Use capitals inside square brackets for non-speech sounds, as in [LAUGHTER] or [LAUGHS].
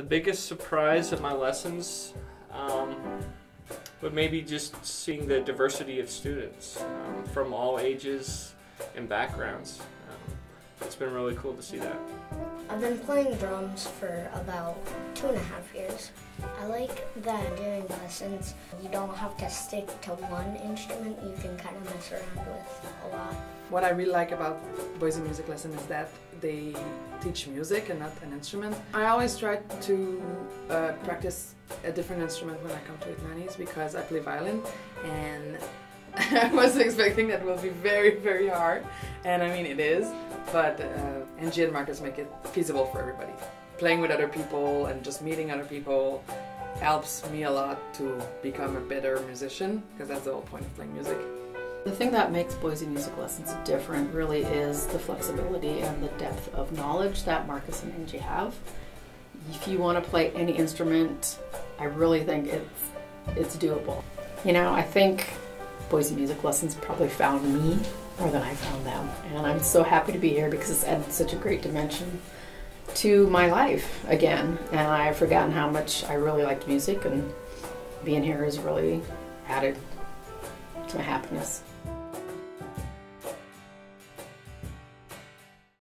The biggest surprise at my lessons um, would maybe just seeing the diversity of students um, from all ages and backgrounds. Um, it's been really cool to see that. I've been playing drums for about two and a half years. I like that during lessons you don't have to stick to one instrument, you can kind of mess around with a lot. What I really like about Boise Music Lesson is that they teach music and not an instrument. I always try to uh, practice a different instrument when I come to Itmanis because I play violin and [LAUGHS] I was expecting that will be very, very hard, and I mean it is, but uh, Angie and Marcus make it feasible for everybody. Playing with other people and just meeting other people helps me a lot to become a better musician because that's the whole point of playing music. The thing that makes Boise Music Lessons different really is the flexibility and the depth of knowledge that Marcus and Angie have. If you want to play any instrument, I really think it's it's doable. You know, I think Boise Music Lessons probably found me more than I found them. And I'm so happy to be here because it's added such a great dimension to my life again. And I've forgotten how much I really liked music and being here has really added to my happiness.